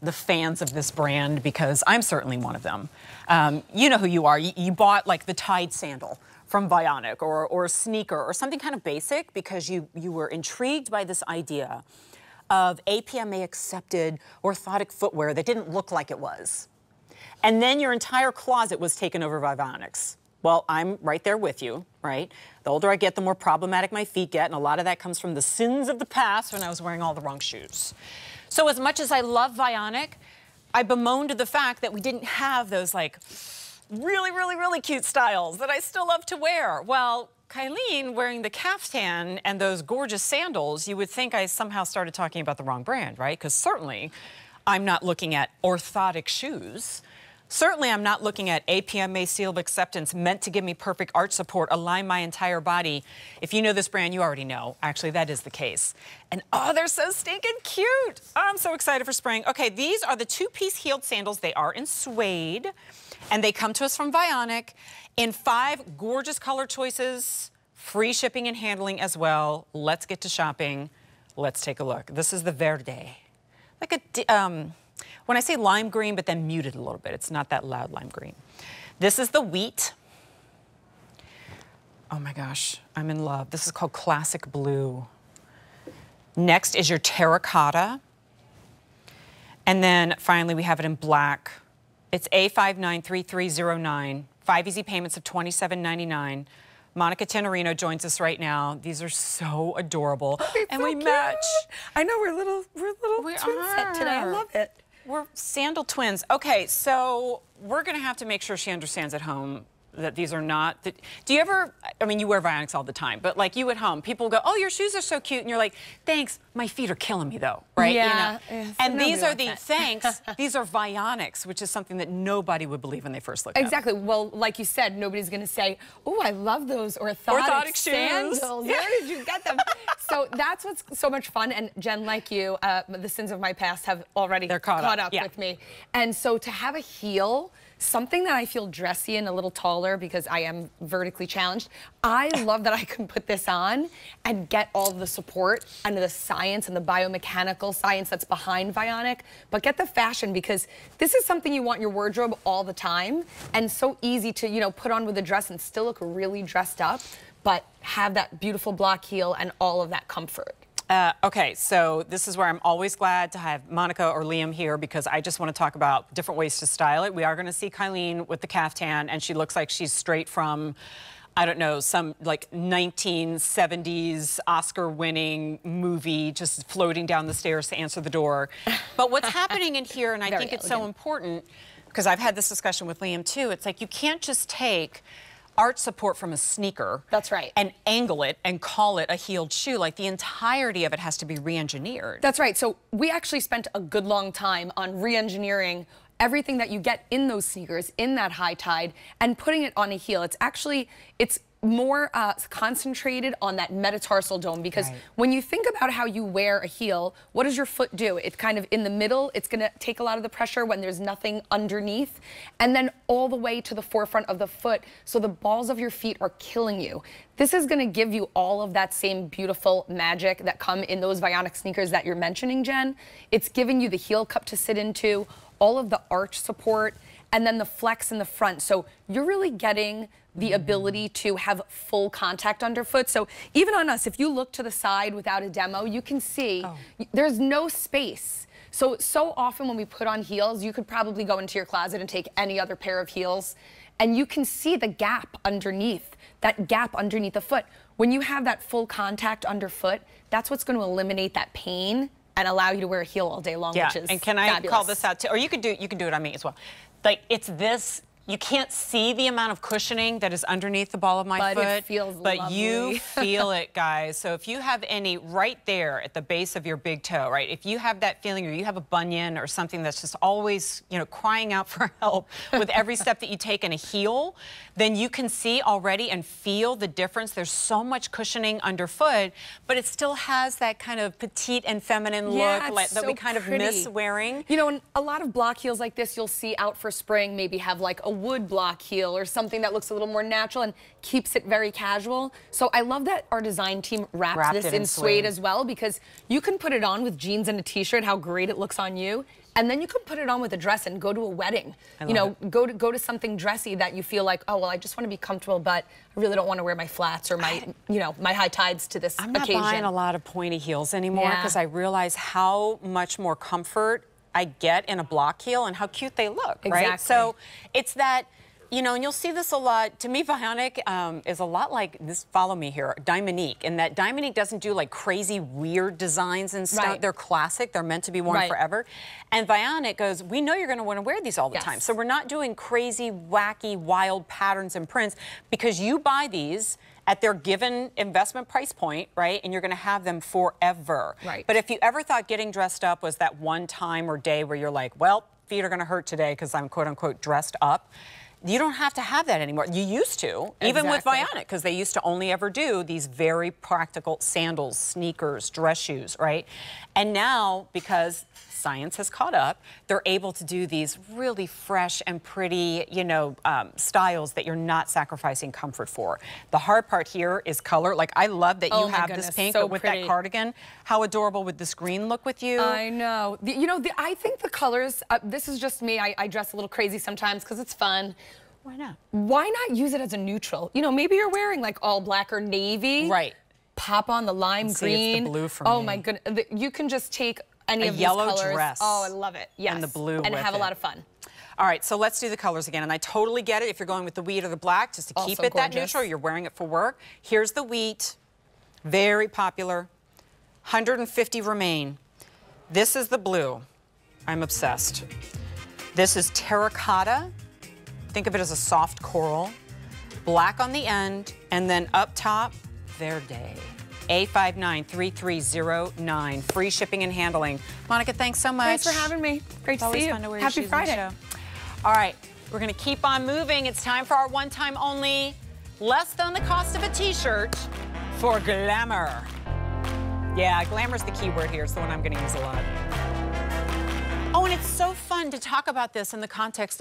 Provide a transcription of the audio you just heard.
the fans of this brand because I'm certainly one of them. Um, you know who you are. You, you bought like the Tide sandal from Vionic or, or a sneaker or something kind of basic because you, you were intrigued by this idea of APMA accepted orthotic footwear that didn't look like it was. And then your entire closet was taken over by Vionics. Well, I'm right there with you, right? The older I get, the more problematic my feet get, and a lot of that comes from the sins of the past when I was wearing all the wrong shoes. So as much as I love Vionic, I bemoaned the fact that we didn't have those like really, really, really cute styles that I still love to wear. Well, Kylene wearing the caftan and those gorgeous sandals, you would think I somehow started talking about the wrong brand, right? Because certainly I'm not looking at orthotic shoes. Certainly, I'm not looking at APMA seal of acceptance meant to give me perfect arch support, align my entire body. If you know this brand, you already know. Actually, that is the case. And oh, they're so stinking cute. I'm so excited for spring. Okay, these are the two-piece heeled sandals. They are in suede, and they come to us from Vionic in five gorgeous color choices, free shipping and handling as well. Let's get to shopping. Let's take a look. This is the Verde. Like a, um, when I say lime green, but then muted a little bit, it's not that loud lime green. This is the wheat. Oh my gosh, I'm in love. This is called Classic Blue. Next is your terracotta. And then finally, we have it in black. It's A593309, five easy payments of $27.99. Monica Tenerino joins us right now. These are so adorable. And so we cute. match. I know we're little we're little We twin set today. I love it. We're sandal twins. Okay, so we're gonna have to make sure she understands at home that these are not. That, do you ever? I mean, you wear Vionics all the time, but like you at home, people go, "Oh, your shoes are so cute," and you're like, "Thanks, my feet are killing me though." Right? Yeah, You know? yeah, And these are the that. thanks. These are Vionics, which is something that nobody would believe when they first look. Exactly. Well, like you said, nobody's going to say, "Oh, I love those orthotic, Orthotic shoes." sandals. Yeah. Where did you get them?" so that's what's so much fun. And Jen, like you, uh, the sins of my past have already They're caught up, yeah. with me. And so to have a heel, something that I feel dressy and a little taller because I am vertically challenged. I love that I can put this on and get all the support and the science and the biomechanical science that's behind Vionic, but get the fashion because this is something you want your wardrobe all the time and so easy to, you know, put on with a dress and still look really dressed up, but have that beautiful block heel and all of that comfort. Uh, okay, so this is where I'm always glad to have Monica or Liam here because I just want to talk about different ways to style it. We are going to see Kylene with the caftan, and she looks like she's straight from, I don't know, some like 1970s Oscar-winning movie, just floating down the stairs to answer the door. But what's happening in here, and I Very think it's so important because I've had this discussion with Liam too. It's like you can't just take arch support from a sneaker. That's right. And angle it and call it a heeled shoe. Like the entirety of it has to be re-engineered. That's right. So we actually spent a good long time on re-engineering everything that you get in those sneakers, in that high tide, and putting it on a heel. It's actually, it's more uh, concentrated on that metatarsal dome because Right. when you think about how you wear a heel, what does your foot do? It's kind of in the middle. It's going to take a lot of the pressure when there's nothing underneath, and then all the way to the forefront of the foot. So the balls of your feet are killing you. This is going to give you all of that same beautiful magic that come in those Vionic sneakers that you're mentioning, Jen. It's giving you the heel cup to sit into, all of the arch support, and then the flex in the front. So you're really getting the ability to have full contact underfoot. So even on us, if you look to the side without a demo, you can see oh. y- there's no space. So, so often when we put on heels, you could probably go into your closet and take any other pair of heels and you can see the gap underneath, that gap underneath the foot. When you have that full contact underfoot, that's what's going to eliminate that pain and allow you to wear a heel all day long, Yeah, which is and can I fabulous. call this out too? Or you could do you can do it on me as well. Like it's this. You can't see the amount of cushioning that is underneath the ball of my But foot, it feels but you feel it, guys. So if you have any right there at the base of your big toe, right? If you have that feeling, or you have a bunion or something that's just always, you know, crying out for help with every step that you take in a heel, then you can see already and feel the difference. There's so much cushioning underfoot, but it still has that kind of petite and feminine Yeah, look like, that we kind pretty. of miss wearing. You know, a lot of block heels like this you'll see out for spring maybe have like a wood block heel or something that looks a little more natural and keeps it very casual. So I love that our design team wrapped, Wrapped this in in suede as well because you can put it on with jeans and a t-shirt, how great it looks on you. And then you can put it on with a dress and go to a wedding. you know, go to go to something dressy that you feel like, oh well, I just want to be comfortable, but I really don't want to wear my flats or my, you know, my high tides to this I'm not occasion. buying a lot of pointy heels anymore Yeah. because I realize how much more comfort I get in a block heel and how cute they look, right? So it's that, you know, and you'll see this a lot. To me, Vionic um, is a lot like this. Follow me here, Diamonique, in that Diamonique doesn't do like crazy weird designs and stuff. Right. They're classic. They're meant to be worn Right. forever. And Vionic goes, we know you're going to want to wear these all the Yes. time. So we're not doing crazy, wacky, wild patterns and prints because you buy these at their given investment price point, right? And you're going to have them forever. Right. But if you ever thought getting dressed up was that one time or day where you're like, well, feet are going to hurt today because I'm quote unquote dressed up. You don't have to have that anymore. You used to, even with. Vionic, because they used to only ever do these very practical sandals, sneakers, dress shoes, right? And now, because science has caught up, they're able to do these really fresh and pretty, you know, um, styles that you're not sacrificing comfort for. The hard part here is color. Like, I love that Oh you my have this pink, so but with pretty. that cardigan, how adorable would this green look with you? I know. The- you know, the, I think the colors, uh, this is just me. I, I dress a little crazy sometimes because it's fun. Why not? Why not use it as a neutral? You know, maybe you're wearing like all black or navy. Right. Pop on the lime See, it's the blue for Oh me. my goodness. You can just take any A of yellow these colors. dress. Oh, I love it. Yes. And the blue And have a lot of fun. All right, so let's do the colors again. And I totally get it if you're going with the wheat or the black, just to keep Also it that neutral. You're wearing it for work. Here's the wheat, very popular. 150 remain. This is the blue. I'm obsessed. This is terracotta. Think of it as a soft coral. Black on the end, and then up top, verde. A593309. Free shipping and handling. Monica, thanks so much. Thanks for having me. Great It's to see you. fun to wear Happy shoes on the Friday. show. All right, we're gonna keep on moving. It's time for our one time only, less than the cost of a t-shirt for glamour. Yeah, glamour's the key word here. It's the one I'm gonna use a lot. Oh, and it's so fun to talk about this in the context of